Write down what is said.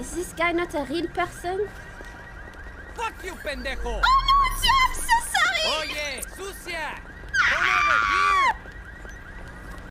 Is this guy not a real person? Fuck you, pendejo! Oh